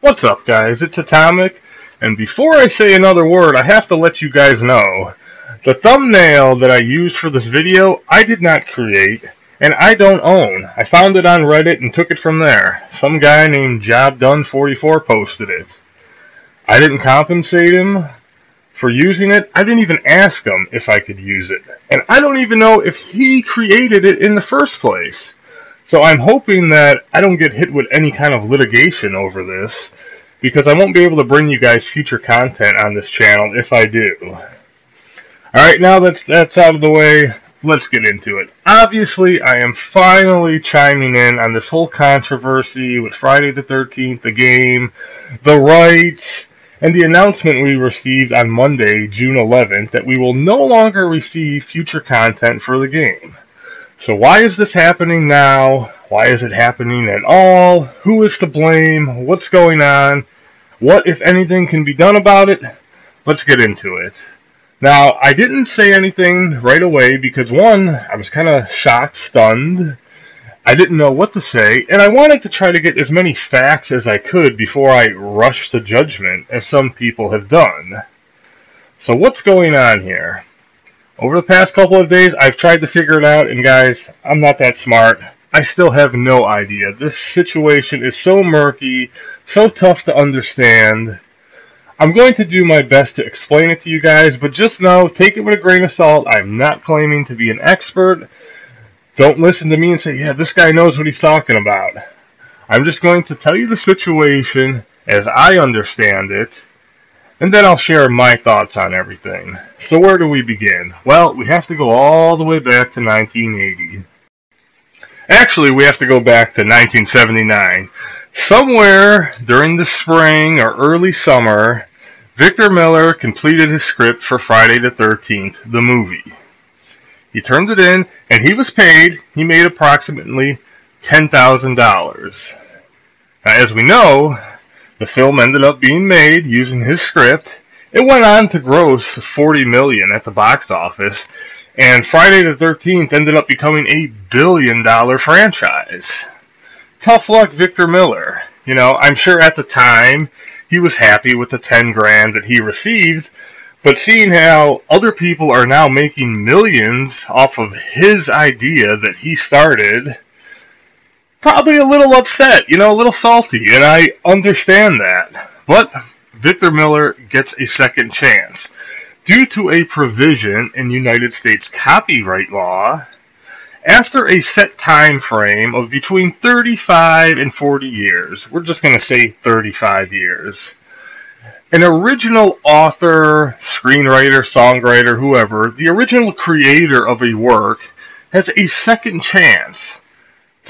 What's up, guys? It's Atomic, and before I say another word, I have to let you guys know the thumbnail that I used for this video, I did not create, and I don't own. I found it on Reddit and took it from there. Some guy named JobDone44 posted it. I didn't compensate him for using it. I didn't even ask him if I could use it. And I don't even know if he created it in the first place. So I'm hoping that I don't get hit with any kind of litigation over this, because I won't be able to bring you guys future content on this channel if I do. Alright, now that that's out of the way, let's get into it. Obviously, I am finally chiming in on this whole controversy with Friday the 13th, the game, the rights, and the announcement we received on Monday, June 11th, that we will no longer receive future content for the game. So why is this happening now? Why is it happening at all? Who is to blame? What's going on? What, if anything, can be done about it? Let's get into it. Now, I didn't say anything right away because one, I was kind of shocked, stunned. I didn't know what to say, and I wanted to try to get as many facts as I could before I rushed to judgment, as some people have done. So what's going on here? Over the past couple of days, I've tried to figure it out, and guys, I'm not that smart. I still have no idea. This situation is so murky, so tough to understand. I'm going to do my best to explain it to you guys, but just know, take it with a grain of salt. I'm not claiming to be an expert. Don't listen to me and say, yeah, this guy knows what he's talking about. I'm just going to tell you the situation as I understand it, and then I'll share my thoughts on everything. So where do we begin? Well, we have to go all the way back to 1980. Actually, we have to go back to 1979. Somewhere during the spring or early summer, Victor Miller completed his script for Friday the 13th, the movie. He turned it in, and he was paid. He made approximately $10,000. Now, as we know, the film ended up being made using his script. It went on to gross 40 million at the box office, and Friday the 13th ended up becoming a billion dollar franchise. Tough luck, Victor Miller. You know, I'm sure at the time he was happy with the 10 grand that he received, but seeing how other people are now making millions off of his idea that he started, probably a little upset, you know, a little salty, and I understand that. But Victor Miller gets a second chance. Due to a provision in United States copyright law, after a set time frame of between 35 and 40 years, we're just going to say 35 years, an original author, screenwriter, songwriter, whoever, the original creator of a work, has a second chance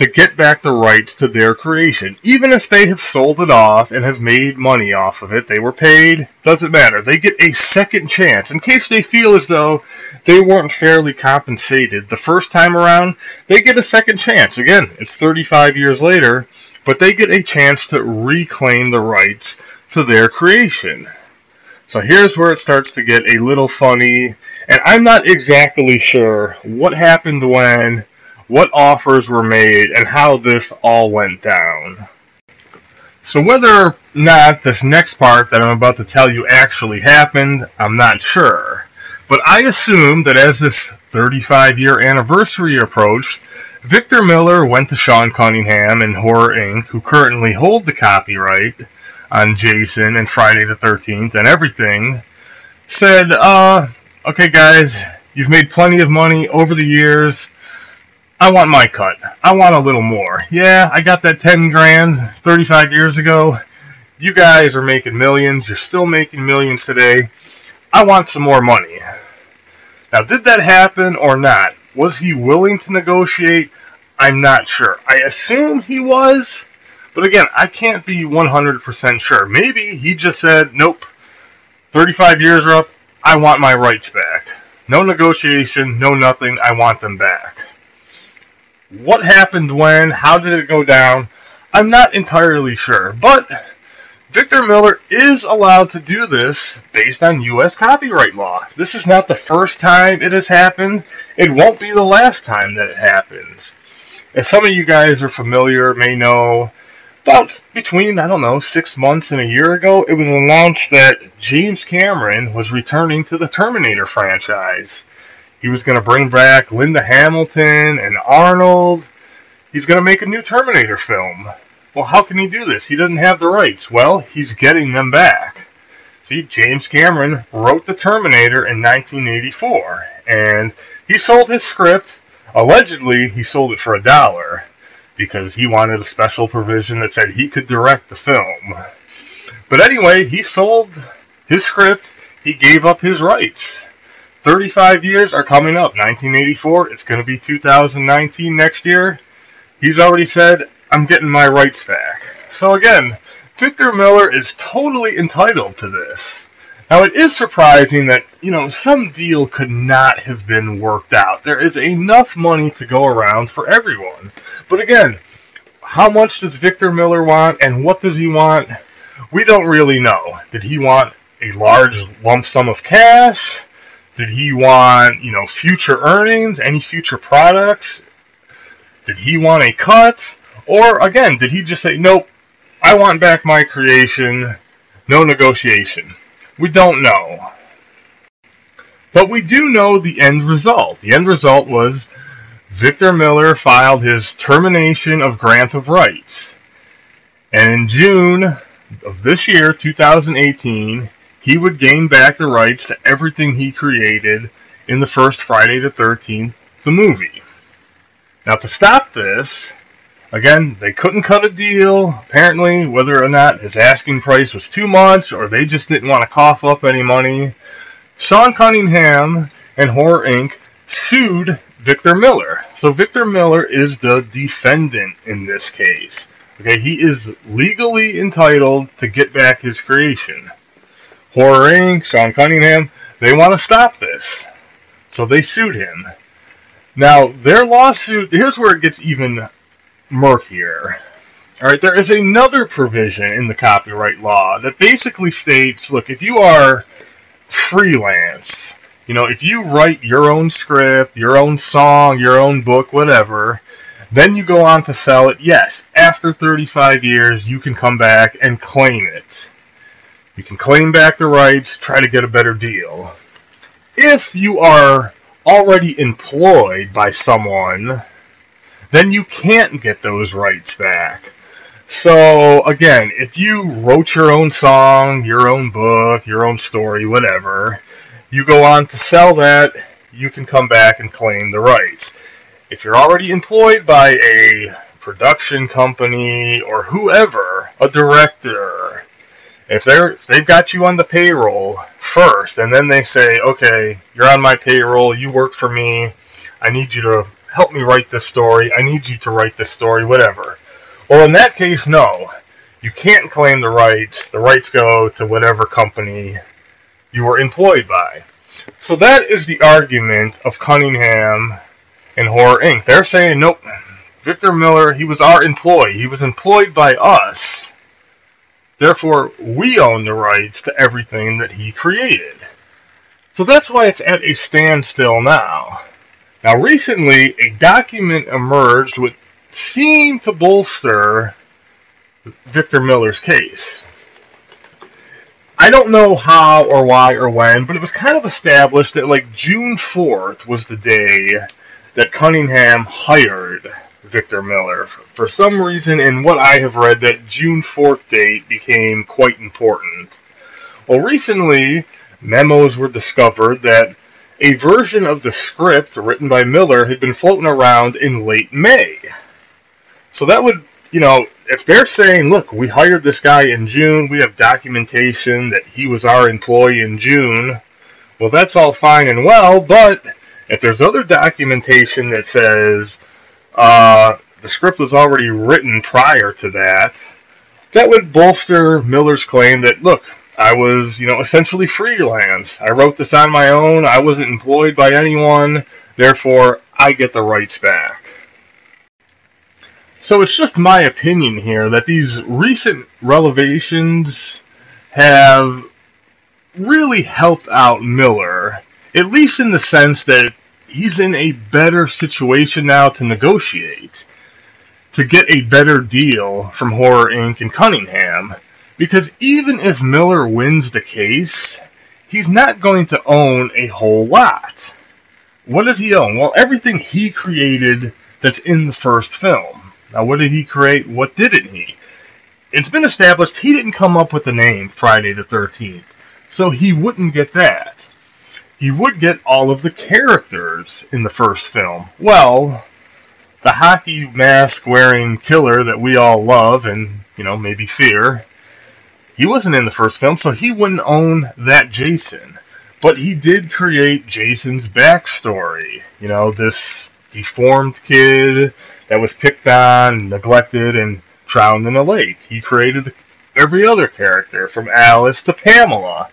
to get back the rights to their creation. Even if they have sold it off and have made money off of it, they were paid, doesn't matter. They get a second chance. In case they feel as though they weren't fairly compensated the first time around, they get a second chance. Again, it's 35 years later, but they get a chance to reclaim the rights to their creation. So here's where it starts to get a little funny, and I'm not exactly sure what happened when what offers were made, and how this all went down. So whether or not this next part that I'm about to tell you actually happened, I'm not sure. But I assume that as this 35 year anniversary approached, Victor Miller went to Sean Cunningham and Horror Inc., who currently hold the copyright on Jason and Friday the 13th and everything, said, uh, okay guys, you've made plenty of money over the years. I want my cut. I want a little more. Yeah, I got that 10 grand 35 years ago. You guys are making millions. You're still making millions today. I want some more money. Now, did that happen or not? Was he willing to negotiate? I'm not sure. I assume he was, but again, I can't be 100% sure. Maybe he just said, nope, 35 years are up. I want my rights back. No negotiation, no nothing. I want them back. What happened when? How did it go down? I'm not entirely sure, but Victor Miller is allowed to do this based on U.S. copyright law. This is not the first time it has happened. It won't be the last time that it happens. As some of you guys are familiar, may know, about between, I don't know, six months and a year ago, it was announced that James Cameron was returning to the Terminator franchise. He was going to bring back Linda Hamilton and Arnold. He's going to make a new Terminator film. Well, how can he do this? He doesn't have the rights. Well, he's getting them back. See, James Cameron wrote The Terminator in 1984, and he sold his script. Allegedly, he sold it for a dollar because he wanted a special provision that said he could direct the film. But anyway, he sold his script, he gave up his rights. 35 years are coming up. 1984, it's going to be 2019 next year. He's already said, I'm getting my rights back. So again, Victor Miller is totally entitled to this. Now, it is surprising that, you know, some deal could not have been worked out. There is enough money to go around for everyone. But again, how much does Victor Miller want and what does he want? We don't really know. Did he want a large lump sum of cash? Did he want, you know, future earnings, any future products? Did he want a cut? Or again, did he just say, nope, I want back my creation, no negotiation? We don't know. But we do know the end result. The end result was Victor Miller filed his termination of grant of rights. And in June of this year, 2018, he would gain back the rights to everything he created in the first Friday the 13th, the movie. Now, to stop this, Again, they couldn't cut a deal, apparently, whether or not his asking price was too much or they just didn't want to cough up any money. Sean Cunningham and Horror Inc. sued Victor Miller. So Victor Miller is the defendant in this case. Okay, he is legally entitled to get back his creation. Horror Inc., Sean Cunningham, they want to stop this. So they sued him. Now, their lawsuit, here's where it gets even murkier. Alright, there is another provision in the copyright law that basically states look, if you are freelance, you know, if you write your own script, your own song, your own book, whatever, then you go on to sell it, yes, after 35 years, you can come back and claim it. You can claim back the rights, try to get a better deal. If you are already employed by someone then you can't get those rights back. So, again, if you wrote your own song, your own book, your own story, whatever, you go on to sell that, you can come back and claim the rights. If you're already employed by a production company or whoever, a director, if they're if they've got you on the payroll first and then they say, "Okay, you're on my payroll, you work for me. I need you to help me write this story. I need you to write this story, whatever. Well, in that case, no. You can't claim the rights. The rights go to whatever company you were employed by. So that is the argument of Cunningham and Horror Inc. They're saying, nope, Victor Miller, he was our employee. He was employed by us. Therefore, we own the rights to everything that he created. So that's why it's at a standstill now. Now, recently, a document emerged which seemed to bolster Victor Miller's case. I don't know how or why or when, but it was kind of established that like June 4th was the day that Cunningham hired Victor Miller. For some reason, in what I have read, that June 4th date became quite important. Well, recently, memos were discovered that a version of the script written by Miller had been floating around in late May. So that would, you know, if they're saying, look, we hired this guy in June, we have documentation that he was our employee in June, well, that's all fine and well, but if there's other documentation that says uh, the script was already written prior to that, that would bolster Miller's claim that, look, I was, you know, essentially freelance. I wrote this on my own. I wasn't employed by anyone. Therefore, I get the rights back. So it's just my opinion here that these recent revelations have really helped out Miller, at least in the sense that he's in a better situation now to negotiate. to get a better deal from Horror Inc. and Cunningham. Because even if Miller wins the case, he's not going to own a whole lot. What does he own? Well, everything he created that's in the first film. Now, what did he create? What didn't he? It's been established he didn't come up with the name Friday the 13th, so he wouldn't get that. He would get all of the characters in the first film. Well, the hockey mask wearing killer that we all love and, you know, maybe fear, he wasn't in the first film, so he wouldn't own that Jason. But he did create Jason's backstory. You know, this deformed kid that was picked on, neglected, and drowned in a lake. He created every other character, from Alice to Pamela.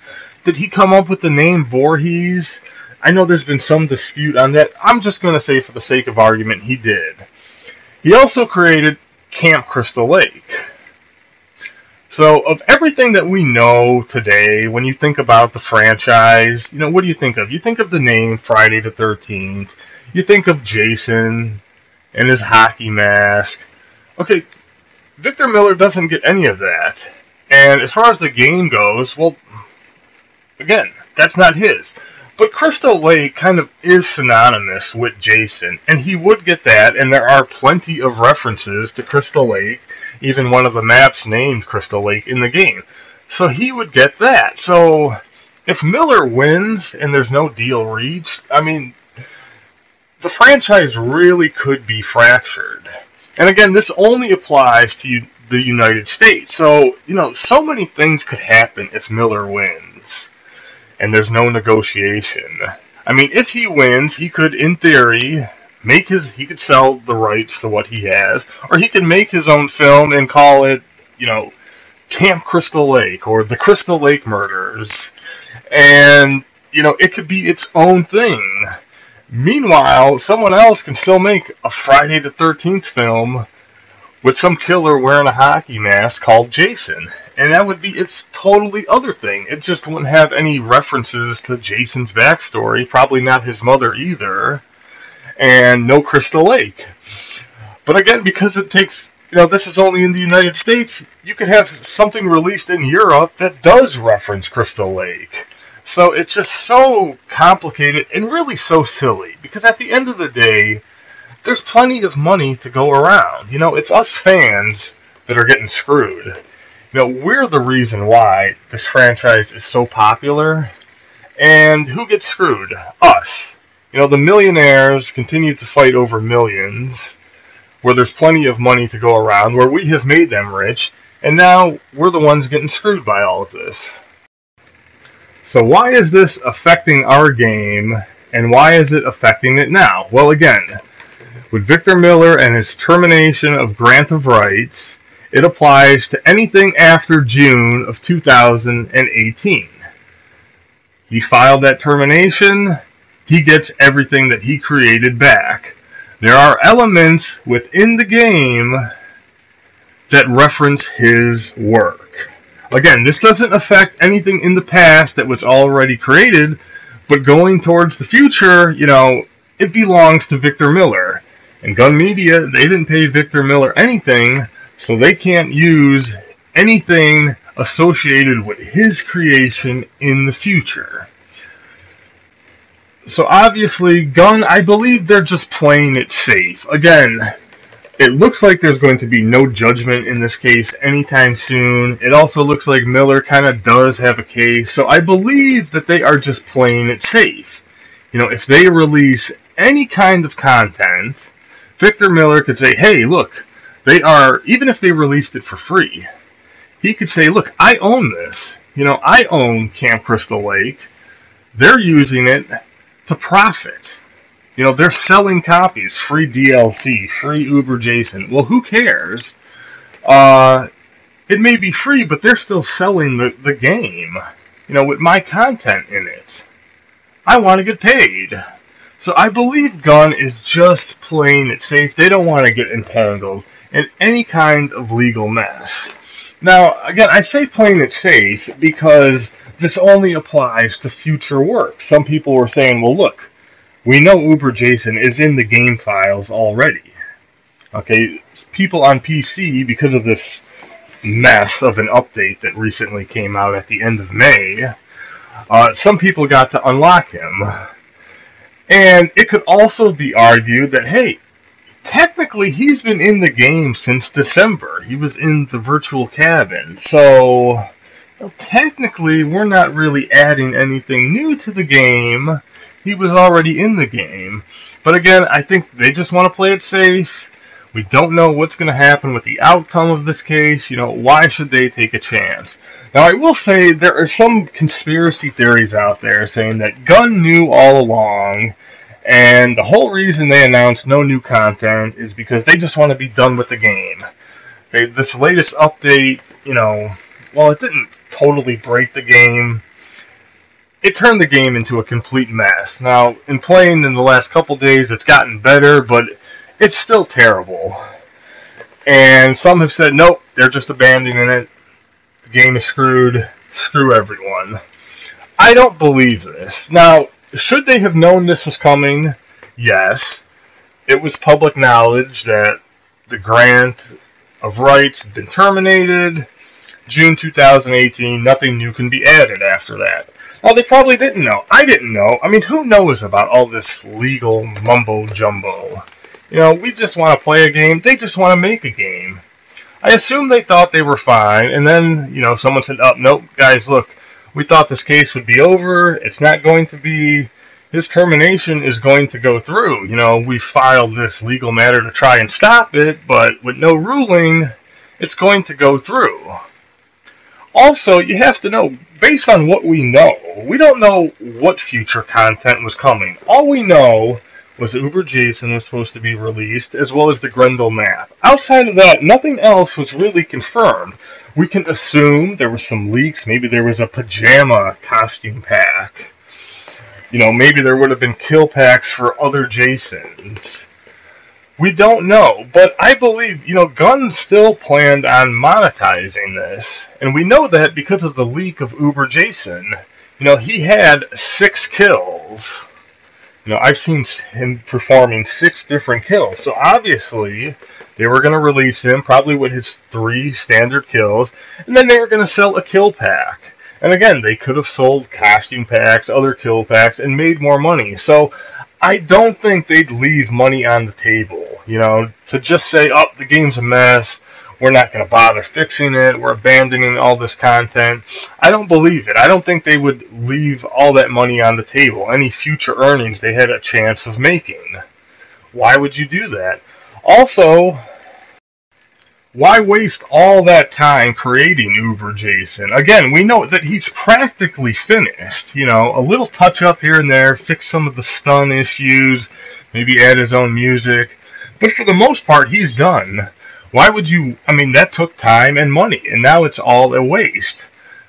Did he come up with the name Voorhees? I know there's been some dispute on that. I'm just going to say, for the sake of argument, he did. He also created Camp Crystal Lake. So, of everything that we know today, when you think about the franchise, you know, what do you think of? You think of the name Friday the 13th. You think of Jason and his hockey mask. Okay, Victor Miller doesn't get any of that. And as far as the game goes, well, again, that's not his. But Crystal Lake kind of is synonymous with Jason, and he would get that, and there are plenty of references to Crystal Lake, even one of the maps named Crystal Lake in the game. So he would get that. So if Miller wins and there's no deal reached, I mean, the franchise really could be fractured. And again, this only applies to the United States. So, you know, so many things could happen if Miller wins and there's no negotiation. I mean, if he wins, he could, in theory, make his he could sell the rights to what he has, or he could make his own film and call it, you know, Camp Crystal Lake or the Crystal Lake Murders, and you know, it could be its own thing. Meanwhile, someone else can still make a Friday the 13th film with some killer wearing a hockey mask called Jason and that would be its totally other thing. It just wouldn't have any references to Jason's backstory, probably not his mother either, and no Crystal Lake. But again, because it takes, you know, this is only in the United States, you could have something released in Europe that does reference Crystal Lake. So it's just so complicated and really so silly, because at the end of the day, there's plenty of money to go around. You know, it's us fans that are getting screwed. You know, we're the reason why this franchise is so popular. And who gets screwed? Us. You know, the millionaires continue to fight over millions, where there's plenty of money to go around, where we have made them rich, and now we're the ones getting screwed by all of this. So why is this affecting our game, and why is it affecting it now? Well, again, with Victor Miller and his termination of grant of rights, it applies to anything after June of 2018. He filed that termination, he gets everything that he created back. There are elements within the game that reference his work. Again, this doesn't affect anything in the past that was already created, but going towards the future, you know, it belongs to Victor Miller. And Gun Media, they didn't pay Victor Miller anything, so they can't use anything associated with his creation in the future. So obviously, Gun, I believe they're just playing it safe. Again, it looks like there's going to be no judgment in this case anytime soon. It also looks like Miller kind of does have a case, so I believe that they are just playing it safe. You know, if they release any kind of content, Victor Miller could say, hey, look, they are, even if they released it for free, he could say, look, I own this. You know, I own Camp Crystal Lake. They're using it to profit. You know, they're selling copies, free DLC, free Uber Jason. Well, who cares? Uh, it may be free, but they're still selling the, the game, you know, with my content in it. I want to get paid. So I believe Gun is just playing it safe. They don't want to get entangled in any kind of legal mess. Now, again, I say playing it safe because this only applies to future work. Some people were saying, well, look, we know Uber Jason is in the game files already. Okay, people on PC, because of this mess of an update that recently came out at the end of May, uh, some people got to unlock him. And it could also be argued that, hey, technically he's been in the game since December. He was in the virtual cabin. So, well, technically, we're not really adding anything new to the game. He was already in the game. But again, I think they just want to play it safe. We don't know what's going to happen with the outcome of this case. You know, why should they take a chance? Now, I will say there are some conspiracy theories out there saying that Gun knew all along, and the whole reason they announced no new content is because they just want to be done with the game. This latest update, you know, well, it didn't totally break the game. It turned the game into a complete mess. Now, in playing in the last couple days, it's gotten better, but it's still terrible. And some have said, nope, they're just abandoning it. The game is screwed. Screw everyone. I don't believe this. Now, should they have known this was coming? Yes. It was public knowledge that the grant of rights had been terminated. June 2018, nothing new can be added after that. Now, they probably didn't know. I didn't know. I mean, who knows about all this legal mumbo jumbo? You know, we just want to play a game. They just want to make a game. I assume they thought they were fine, and then, you know, someone said, oh, nope, guys, look, we thought this case would be over. It's not going to be. His termination is going to go through. You know, we filed this legal matter to try and stop it, but with no ruling, it's going to go through. Also, you have to know, based on what we know, we don't know what future content was coming. All we know was Uber Jason was supposed to be released, as well as the Grendel map. Outside of that, nothing else was really confirmed. We can assume there were some leaks. Maybe there was a pajama costume pack. You know, maybe there would have been kill packs for other Jasons. We don't know, but I believe, you know, Gun still planned on monetizing this. And we know that because of the leak of Uber Jason. You know, he had six kills. You know, I've seen him performing six different kills. So obviously, they were going to release him probably with his three standard kills, and then they were going to sell a kill pack. And again, they could have sold costume packs, other kill packs, and made more money. So I don't think they'd leave money on the table. You know, to just say, "Oh, the game's a mess." We're not going to bother fixing it, we're abandoning all this content. I don't believe it. I don't think they would leave all that money on the table, any future earnings they had a chance of making. Why would you do that? Also, why waste all that time creating Uber Jason? Again, we know that he's practically finished. You know, a little touch up here and there, fix some of the stun issues, maybe add his own music. But for the most part, he's done. Why would you? I mean, that took time and money, and now it's all a waste.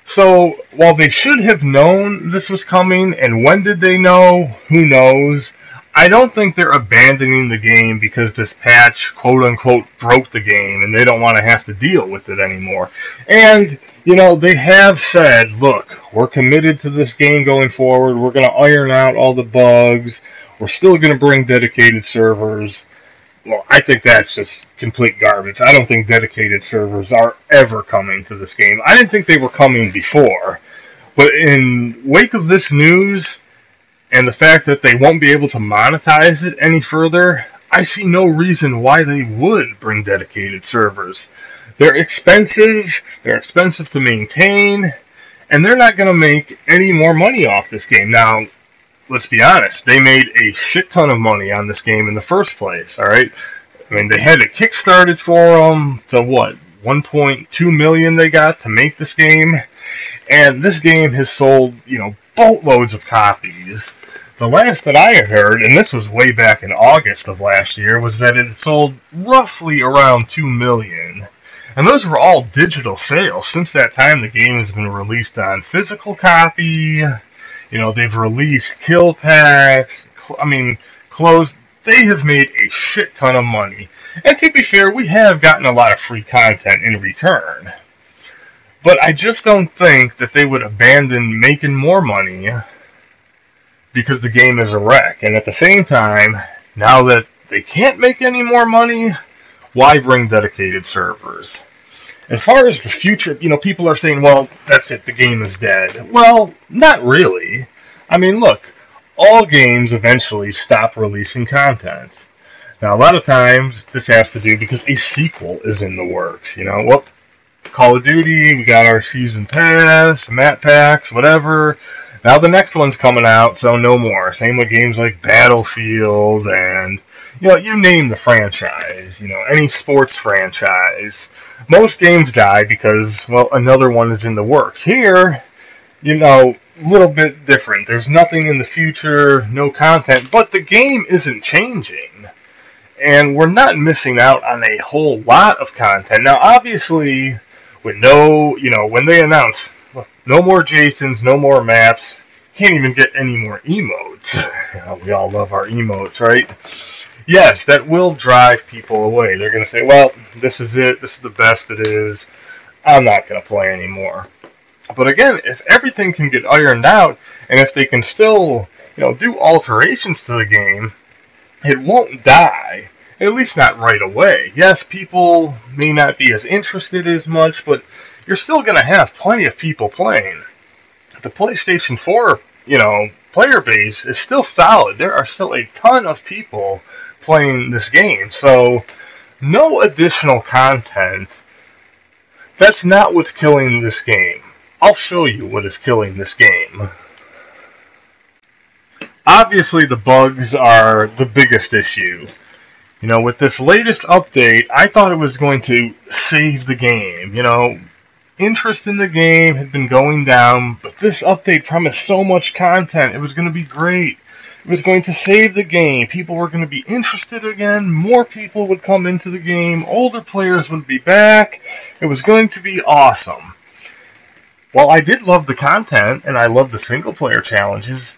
So, while they should have known this was coming, and when did they know? Who knows? I don't think they're abandoning the game because this patch, quote unquote, broke the game and they don't want to have to deal with it anymore. And, you know, they have said, look, we're committed to this game going forward. We're going to iron out all the bugs. We're still going to bring dedicated servers well, I think that's just complete garbage. I don't think dedicated servers are ever coming to this game. I didn't think they were coming before. But in wake of this news and the fact that they won't be able to monetize it any further, I see no reason why they would bring dedicated servers. They're expensive, they're expensive to maintain, and they're not going to make any more money off this game. Now, let's be honest, they made a shit ton of money on this game in the first place. All right, I mean they had it kickstarted for them to what 1.2 million they got to make this game, and this game has sold you know boatloads of copies. The last that I heard, and this was way back in August of last year, was that it sold roughly around 2 million. And those were all digital sales. Since that time, the game has been released on physical copy, you know, they've released kill packs. I mean, clothes. They have made a shit ton of money. And to be fair, we have gotten a lot of free content in return. But I just don't think that they would abandon making more money because the game is a wreck. And at the same time, now that they can't make any more money, why bring dedicated servers? As far as the future, you know, people are saying, well, that's it, the game is dead. Well, not really. I mean, look, all games eventually stop releasing content. Now, a lot of times this has to do because a sequel is in the works. You know, whoop, Call of Duty, we got our season pass, map packs, whatever. Now the next one's coming out, so no more. Same with games like Battlefield and you know, you name the franchise, you know, any sports franchise. Most games die because, well, another one is in the works. Here, you know, a little bit different. There's nothing in the future, no content, but the game isn't changing. And we're not missing out on a whole lot of content. Now, obviously, with no, you know, when they announce no more Jasons, no more maps, can't even get any more emotes. We all love our emotes, right? Yes, that will drive people away. They're going to say, well, this is it, this is the best it is, I'm not going to play anymore. But again, if everything can get ironed out, and if they can still, you know, do alterations to the game, it won't die. At least not right away. Yes, people may not be as interested as much, but you're still going to have plenty of people playing. The PlayStation 4, you know, player base is still solid. There are still a ton of people playing this game. So, no additional content. That's not what's killing this game. I'll show you what is killing this game. Obviously, the bugs are the biggest issue. You know, with this latest update, I thought it was going to save the game. You know, interest in the game had been going down, but this update promised so much content. It was going to be great. It was going to save the game. People were going to be interested again. More people would come into the game. Older players would be back. It was going to be awesome. While I did love the content and I love the single player challenges,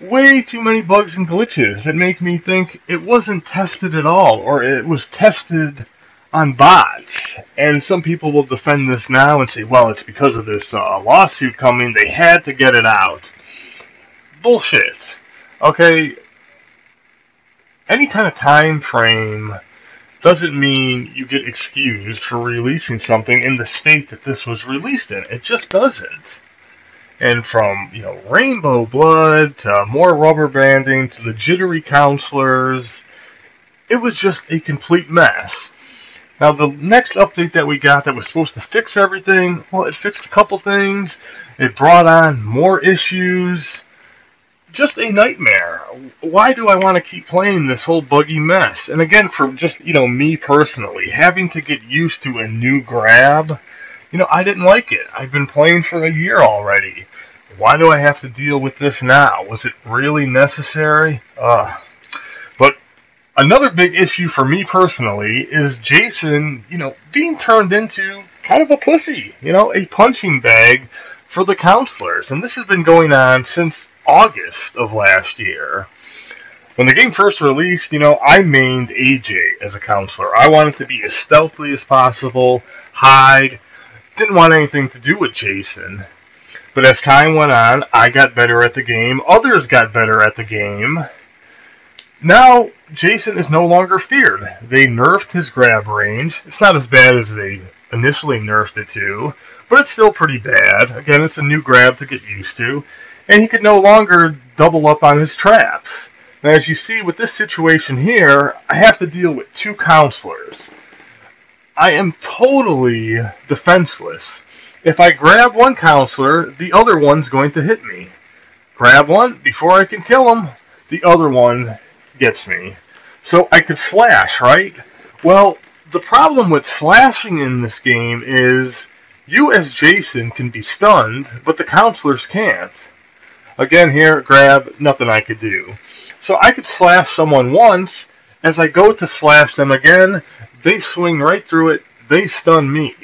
way too many bugs and glitches that make me think it wasn't tested at all, or it was tested on bots. And some people will defend this now and say, well, it's because of this uh, lawsuit coming, they had to get it out. Bullshit. Okay, any kind of time frame doesn't mean you get excused for releasing something in the state that this was released in. It just doesn't. And from you know rainbow blood to more rubber banding to the jittery counselors it was just a complete mess. Now the next update that we got that was supposed to fix everything well it fixed a couple things. It brought on more issues just a nightmare why do i want to keep playing this whole buggy mess and again for just you know me personally having to get used to a new grab you know, I didn't like it. I've been playing for a year already. Why do I have to deal with this now? Was it really necessary? But another big issue for me personally is Jason, you know, being turned into kind of a pussy, you know, a punching bag for the counselors. And this has been going on since August of last year. When the game first released, you know, I mained AJ as a counselor. I wanted to be as stealthy as possible, hide, didn't want anything to do with Jason. But as time went on, I got better at the game. Others got better at the game. Now, Jason is no longer feared. They nerfed his grab range. It's not as bad as they initially nerfed it to, but it's still pretty bad. Again, it's a new grab to get used to. And he could no longer double up on his traps. As you see with this situation here, I have to deal with two counselors. I am totally defenseless. If I grab one counselor, the other one's going to hit me. Grab one, before I can kill him, the other one gets me. So I could slash, right? Well, the problem with slashing in this game is you as Jason can be stunned, but the counselors can't. Again, here, grab, nothing I could do. So I could slash someone once, as I go to slash them again, they swing right through it, they stun me.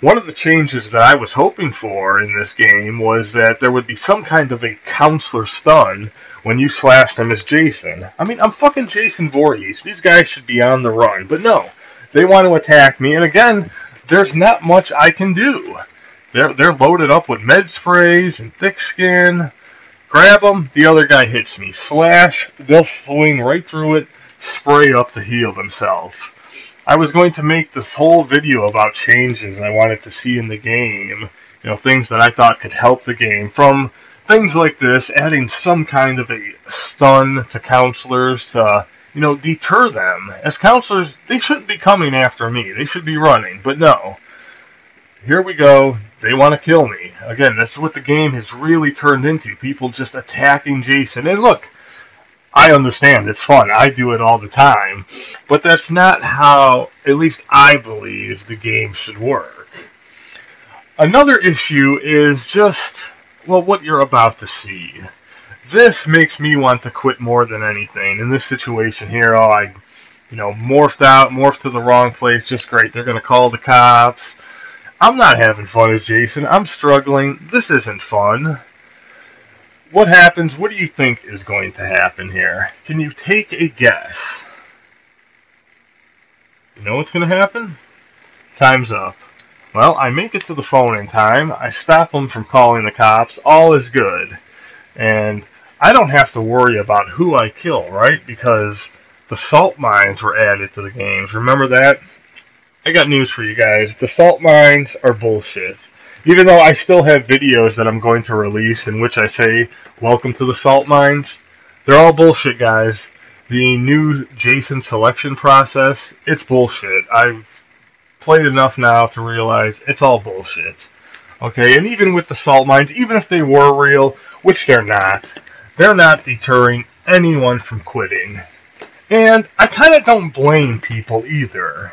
One of the changes that I was hoping for in this game was that there would be some kind of a counselor stun when you slash them as Jason. I mean, I'm fucking Jason Voorhees. These guys should be on the run. But no, they want to attack me, and again, there's not much I can do. They're, they're loaded up with med sprays and thick skin. Grab them, the other guy hits me. Slash, they'll swing right through it, spray up to heal themselves. I was going to make this whole video about changes I wanted to see in the game. You know, things that I thought could help the game. From things like this, adding some kind of a stun to counselors to, you know, deter them. As counselors, they shouldn't be coming after me. They should be running. But no. Here we go. They want to kill me. Again, that's what the game has really turned into. People just attacking Jason. And look, I understand it's fun. I do it all the time. But that's not how, at least I believe, the game should work. Another issue is just, well, what you're about to see. This makes me want to quit more than anything. In this situation here, oh, I, you know, morphed out, morphed to the wrong place, just great. They're going to call the cops. I'm not having fun as Jason. I'm struggling. This isn't fun what happens? What do you think is going to happen here? Can you take a guess? You know what's going to happen? Time's up. Well, I make it to the phone in time. I stop them from calling the cops. All is good. And I don't have to worry about who I kill, right? Because the salt mines were added to the games. Remember that? I got news for you guys. The salt mines are bullshit even though I still have videos that I'm going to release in which I say, Welcome to the salt mines, they're all bullshit, guys. The new Jason selection process, it's bullshit. I've played enough now to realize it's all bullshit. Okay, and even with the salt mines, even if they were real, which they're not, they're not deterring anyone from quitting. And I kind of don't blame people either.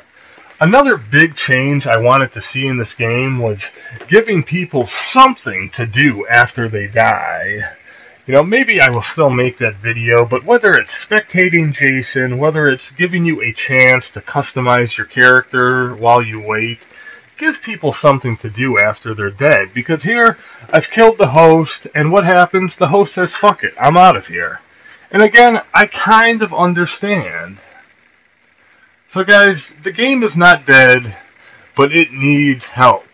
Another big change I wanted to see in this game was giving people something to do after they die. You know, maybe I will still make that video, but whether it's spectating Jason, whether it's giving you a chance to customize your character while you wait, give people something to do after they're dead. Because here, I've killed the host, and what happens? The host says, fuck it, I'm out of here. And again, I kind of understand. So guys, the game is not dead, but it needs help.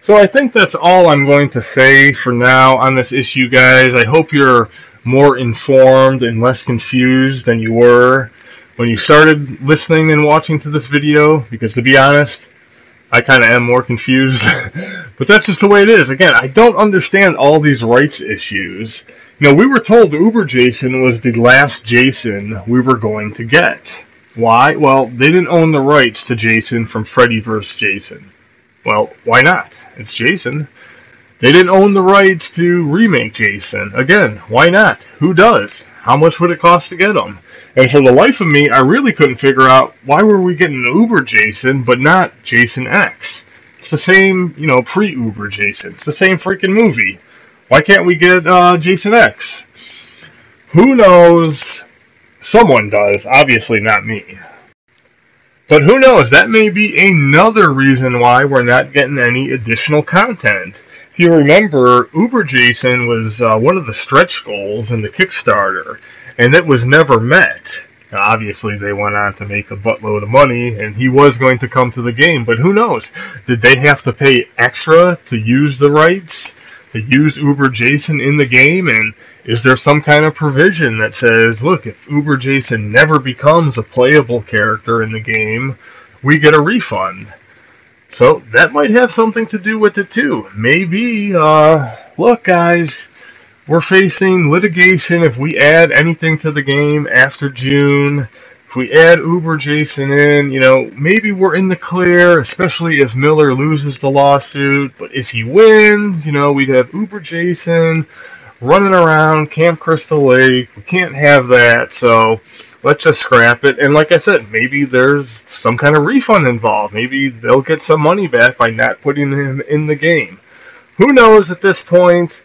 So I think that's all I'm going to say for now on this issue, guys. I hope you're more informed and less confused than you were when you started listening and watching to this video, because to be honest, I kind of am more confused. but that's just the way it is. Again, I don't understand all these rights issues. Know, we were told Uber Jason was the last Jason we were going to get. Why? Well, they didn't own the rights to Jason from Freddy vs. Jason. Well, why not? It's Jason. They didn't own the rights to remake Jason. Again, why not? Who does? How much would it cost to get them? And for the life of me, I really couldn't figure out why were we getting Uber Jason but not Jason X. It's the same, you know, pre-Uber Jason. It's the same freaking movie. Why can't we get uh, Jason X? Who knows? Someone does. Obviously not me. But who knows? That may be another reason why we're not getting any additional content. If you remember, Uber Jason was uh, one of the stretch goals in the Kickstarter, and it was never met. Now, obviously, they went on to make a buttload of money, and he was going to come to the game, but who knows? Did they have to pay extra to use the rights? Use Uber Jason in the game? And is there some kind of provision that says, look, if Uber Jason never becomes a playable character in the game, we get a refund? So that might have something to do with it too. Maybe, uh, look guys, we're facing litigation if we add anything to the game after June if we add Uber Jason in, you know, maybe we're in the clear, especially if Miller loses the lawsuit. But if he wins, you know, we'd have Uber Jason running around Camp Crystal Lake. We can't have that, so let's just scrap it. And like I said, maybe there's some kind of refund involved. Maybe they'll get some money back by not putting him in the game. Who knows at this point?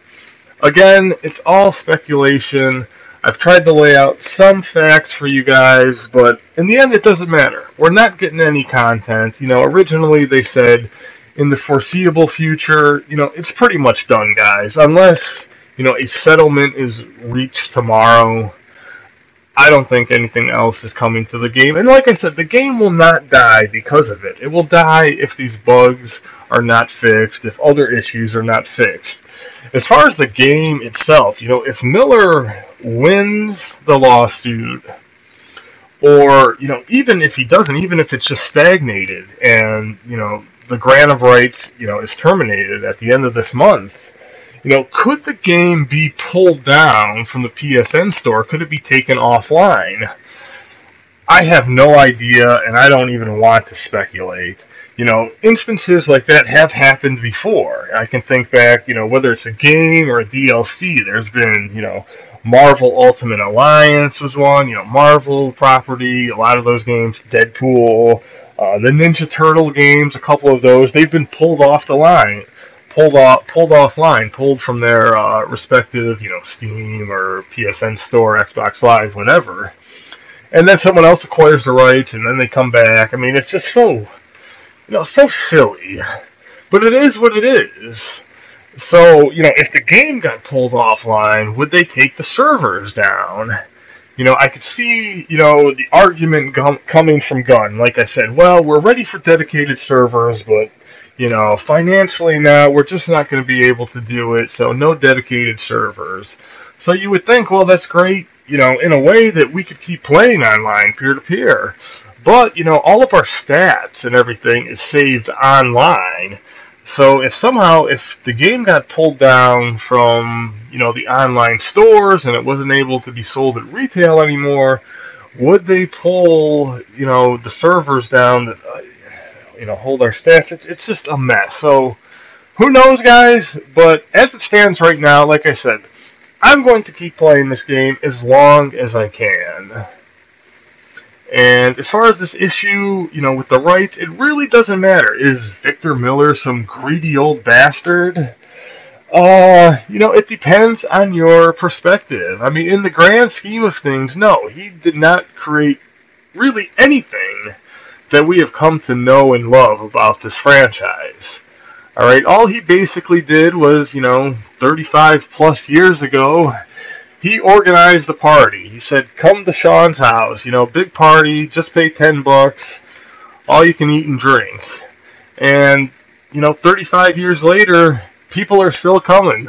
Again, it's all speculation. I've tried to lay out some facts for you guys, but in the end, it doesn't matter. We're not getting any content. You know, originally they said in the foreseeable future, you know, it's pretty much done, guys. Unless, you know, a settlement is reached tomorrow, I don't think anything else is coming to the game. And like I said, the game will not die because of it. It will die if these bugs are not fixed, if other issues are not fixed. As far as the game itself, you know, if Miller wins the lawsuit, or you know even if he doesn't even if it's just stagnated and you know the grant of rights you know is terminated at the end of this month you know could the game be pulled down from the PSN store? Could it be taken offline? I have no idea and I don't even want to speculate you know instances like that have happened before I can think back you know whether it's a game or a DLC there's been you know Marvel Ultimate Alliance was one, you know, Marvel property, a lot of those games, Deadpool, uh, the Ninja Turtle games, a couple of those, they've been pulled off the line, pulled off, pulled offline, pulled from their uh, respective, you know, Steam or PSN store, Xbox Live, whatever. And then someone else acquires the rights, and then they come back. I mean, it's just so, you know, so silly. But it is what it is. So, you know, if the game got pulled offline, would they take the servers down? You know, I could see, you know, the argument coming from Gun. Like I said, well, we're ready for dedicated servers, but, you know, financially now, we're just not going to be able to do it, so no dedicated servers. So you would think, well, that's great, you know, in a way that we could keep playing online peer to peer. But, you know, all of our stats and everything is saved online. So if somehow if the game got pulled down from you know the online stores and it wasn't able to be sold at retail anymore, would they pull you know the servers down that uh, you know hold our stats? It's, it's just a mess. So who knows, guys? But as it stands right now, like I said, I'm going to keep playing this game as long as I can. And as far as this issue, you know, with the rights, it really doesn't matter. Is Victor Miller some greedy old bastard? Uh, you know, it depends on your perspective. I mean, in the grand scheme of things, no, he did not create really anything that we have come to know and love about this franchise. Alright, all he basically did was, you know, 35 plus years ago, he organized the party. He said, "Come to Sean's house. You know, big party. Just pay ten bucks. All you can eat and drink." And you know, 35 years later, people are still coming.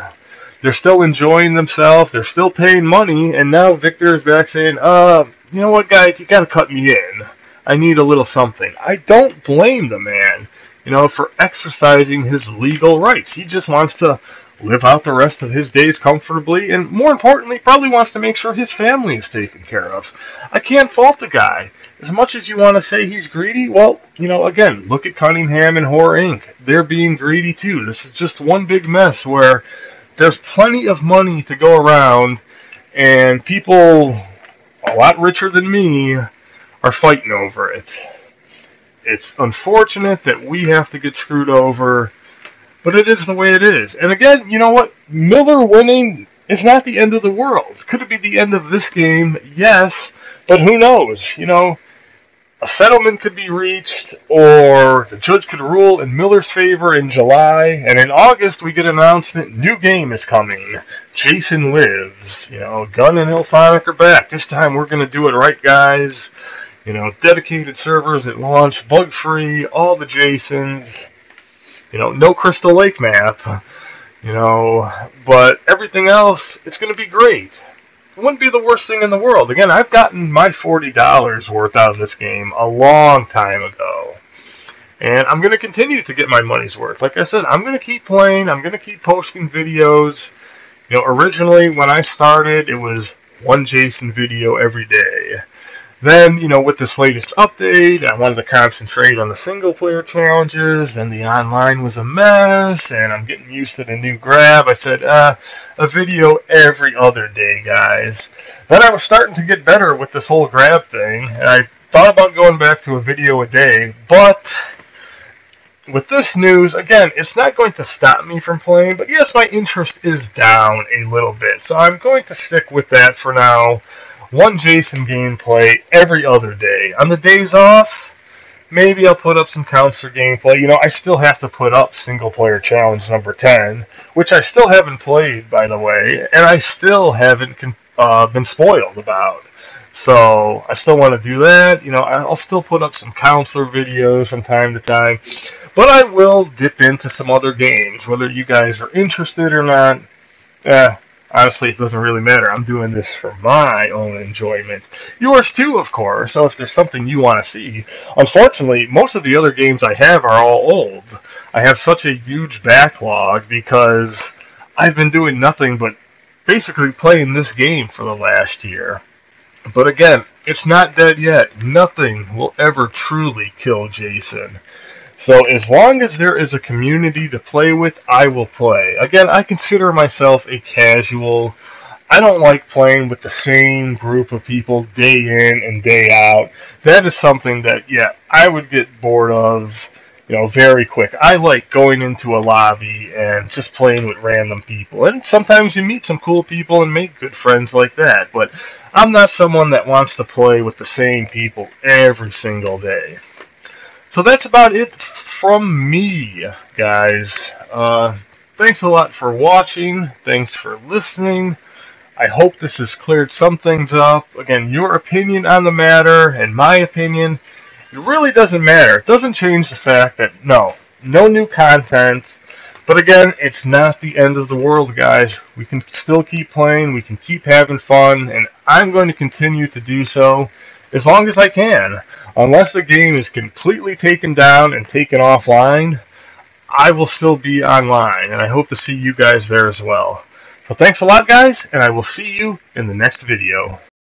They're still enjoying themselves. They're still paying money. And now Victor is back saying, "Uh, you know what, guys? You gotta cut me in. I need a little something." I don't blame the man. You know, for exercising his legal rights. He just wants to live out the rest of his days comfortably, and more importantly, probably wants to make sure his family is taken care of. I can't fault the guy. As much as you want to say he's greedy, well, you know, again, look at Cunningham and Horror Inc. They're being greedy too. This is just one big mess where there's plenty of money to go around, and people a lot richer than me are fighting over it. It's unfortunate that we have to get screwed over but it is the way it is. And again, you know what? Miller winning is not the end of the world. Could it be the end of this game? Yes, but who knows? You know, a settlement could be reached, or the judge could rule in Miller's favor in July, and in August we get an announcement: new game is coming. Jason lives. You know, Gun and IllFonic are back. This time we're gonna do it right, guys. You know, dedicated servers at launch, bug free, all the Jasons. You know, no Crystal Lake map. You know, but everything else, it's going to be great. It wouldn't be the worst thing in the world. Again, I've gotten my $40 worth out of this game a long time ago. And I'm going to continue to get my money's worth. Like I said, I'm going to keep playing. I'm going to keep posting videos. You know, originally when I started, it was one Jason video every day. Then, you know, with this latest update, I wanted to concentrate on the single player challenges, then the online was a mess, and I'm getting used to the new grab. I said, uh, a video every other day, guys. Then I was starting to get better with this whole grab thing, and I thought about going back to a video a day, but with this news, again, it's not going to stop me from playing, but yes, my interest is down a little bit, so I'm going to stick with that for now one Jason gameplay every other day. On the days off, maybe I'll put up some counselor gameplay. You know, I still have to put up single player challenge number 10, which I still haven't played, by the way, and I still haven't uh, been spoiled about. So I still want to do that. You know, I'll still put up some counselor videos from time to time, but I will dip into some other games, whether you guys are interested or not. Eh, honestly, it doesn't really matter. I'm doing this for my own enjoyment. Yours too, of course. So if there's something you want to see, unfortunately, most of the other games I have are all old. I have such a huge backlog because I've been doing nothing but basically playing this game for the last year. But again, it's not dead yet. Nothing will ever truly kill Jason. So as long as there is a community to play with, I will play. Again, I consider myself a casual. I don't like playing with the same group of people day in and day out. That is something that, yeah, I would get bored of, you know, very quick. I like going into a lobby and just playing with random people. And sometimes you meet some cool people and make good friends like that. But I'm not someone that wants to play with the same people every single day. So that's about it from me, guys. Uh, thanks a lot for watching. Thanks for listening. I hope this has cleared some things up. Again, your opinion on the matter and my opinion, it really doesn't matter. It doesn't change the fact that, no, no new content. But again, it's not the end of the world, guys. We can still keep playing. We can keep having fun. And I'm going to continue to do so as long as I can. Unless the game is completely taken down and taken offline, I will still be online, and I hope to see you guys there as well. So thanks a lot, guys, and I will see you in the next video.